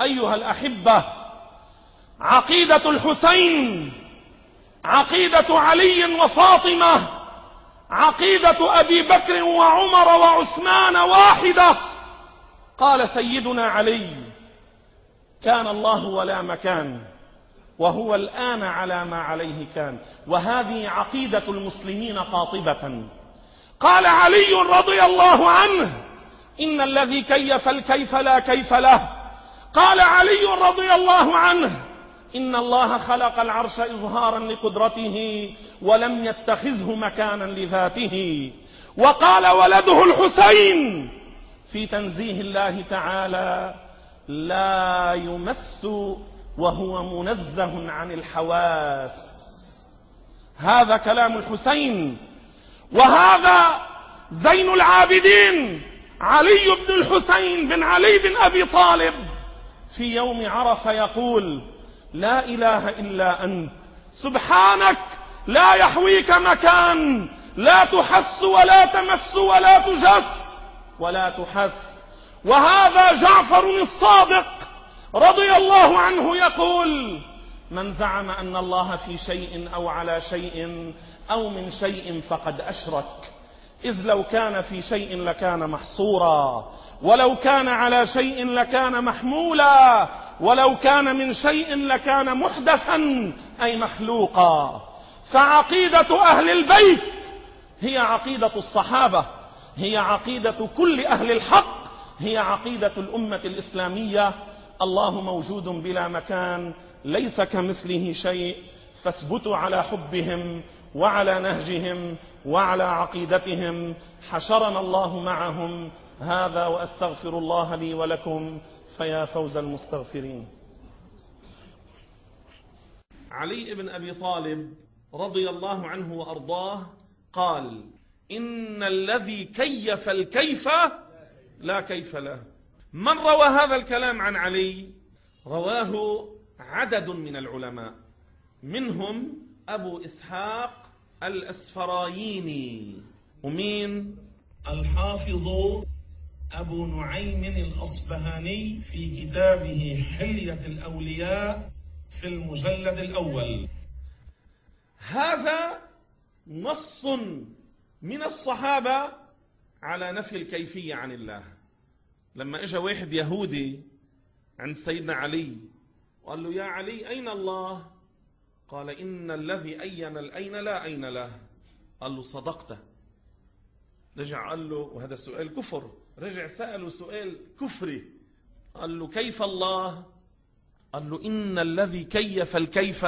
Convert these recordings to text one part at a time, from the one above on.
أيها الأحبة عقيدة الحسين عقيدة علي وفاطمة عقيدة أبي بكر وعمر وعثمان واحدة. قال سيدنا علي كان الله ولا مكان وهو الآن على ما عليه كان. وهذه عقيدة المسلمين قاطبة. قال علي رضي الله عنه إن الذي كيف الكيف لا كيف له. قال علي رضي الله عنه إن الله خلق العرش إظهارا لقدرته ولم يتخذه مكانا لذاته. وقال ولده الحسين في تنزيه الله تعالى لا يمس وهو منزه عن الحواس. هذا كلام الحسين. وهذا زين العابدين علي بن الحسين بن علي بن أبي طالب. في يوم عرفة يقول لا إله إلا أنت سبحانك لا يحويك مكان لا تحس ولا تمس ولا تجس ولا تحس. وهذا جعفر الصادق رضي الله عنه يقول من زعم أن الله في شيء أو على شيء أو من شيء فقد أشرك. إذ لو كان في شيء لكان محصورا ولو كان على شيء لكان محمولا ولو كان من شيء لكان محدثا أي مخلوقا. فعقيدة أهل البيت هي عقيدة الصحابة هي عقيدة كل أهل الحق هي عقيدة الأمة الإسلامية. الله موجود بلا مكان ليس كمثله شيء فاثبتوا على حبهم وعلى نهجهم وعلى عقيدتهم. حشرنا الله معهم. هذا وأستغفر الله لي ولكم. فيا فوز المستغفرين. علي بن أبي طالب رضي الله عنه وأرضاه قال إن الذي كيف الكيف لا كيف له. من روى هذا الكلام عن علي؟ رواه عدد من العلماء. منهم أبو إسحاق الأسفرايني. ومين؟ الحافظ أبو نعيم الأصبهاني في كتابه حلية الأولياء في المجلد الأول. هذا نص من الصحابة على نفي الكيفية عن الله. لما اجى واحد يهودي عند سيدنا علي وقال له يا علي أين الله؟ قال إن الذي أين الأين لا أين له. قال له صدقت. رجع قال له وهذا سؤال كفر. رجع سأله سؤال كفري. قال له كيف الله؟ قال له إن الذي كيف الكيف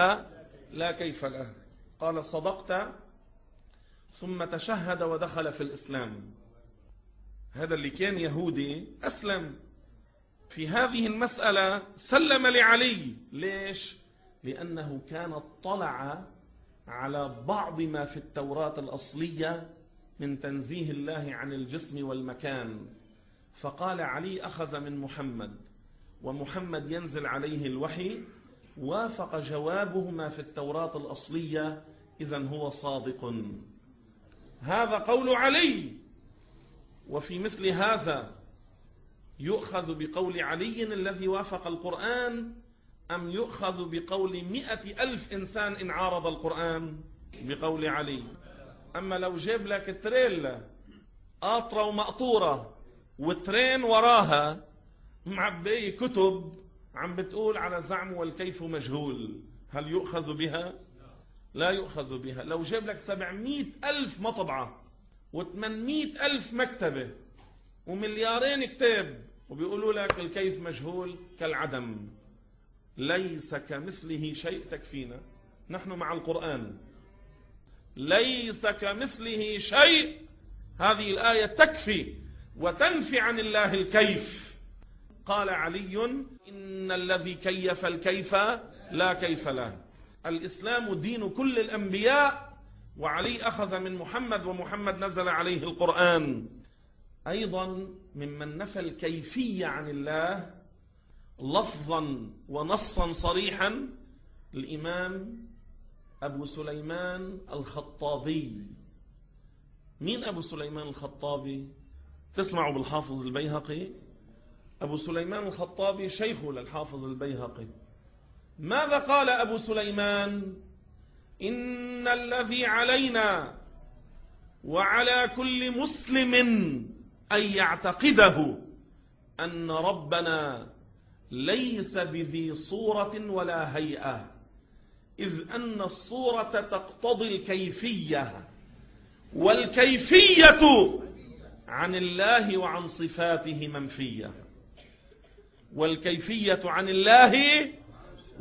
لا كيف له. قال صدقت ثم تشهد ودخل في الإسلام. هذا اللي كان يهودي أسلم. في هذه المسألة سلم لعلي. ليش؟ لأنه كان اطلع على بعض ما في التوراة الأصلية من تنزيه الله عن الجسم والمكان. فقال علي أخذ من محمد ومحمد ينزل عليه الوحي وافق جوابه ما في التوراة الأصلية إذا هو صادق. هذا قول علي. وفي مثل هذا يؤخذ بقول علي الذي وافق القرآن أم يؤخذ بقول مئة ألف إنسان إن عارض القرآن بقول علي؟ أما لو جاب لك تريلا قاطرة ومقطورة وترين وراها معبية كتب عم بتقول على زعم والكيف مجهول. هل يؤخذ بها؟ لا يؤخذ بها. لو جاب لك سبعمائة ألف مطبعة وثمانمائة ألف مكتبة ومليارين كتاب وبيقولوا لك الكيف مجهول كالعدم. ليس كمثله شيء تكفينا. نحن مع القرآن. ليس كمثله شيء. هذه الآية تكفي وتنفي عن الله الكيف. قال علي إن الذي كيف الكيف لا كيف له. الإسلام دين كل الأنبياء وعلي أخذ من محمد ومحمد نزل عليه القرآن. أيضا ممن نفى الكيفية عن الله لفظا ونصا صريحا الإمام أبو سليمان الخطابي. مين أبو سليمان الخطابي؟ تسمعوا بالحافظ البيهقي. أبو سليمان الخطابي شيخ للحافظ البيهقي. ماذا قال أبو سليمان؟ إن الذي علينا وعلى كل مسلم أن يعتقده أن ربنا ليس بذي صورة ولا هيئة. إذ أن الصورة تقتضي الكيفية والكيفية عن الله وعن صفاته منفية. والكيفية عن الله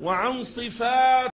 وعن صفات